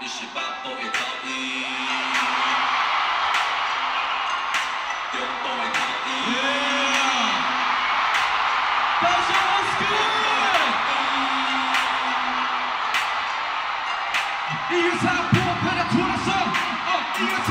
你是北部的口音，中部的口音。大家 what's good？一个擦破拍的拖拉手，哦，一个擦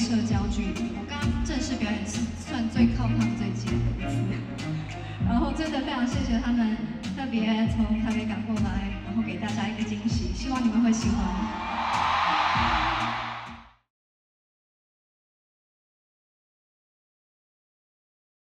社交距离。我刚刚正式表演是算最靠他们最近的一次，然后真的非常谢谢他们特别从台北赶过来，然后给大家一个惊喜，希望你们会喜欢。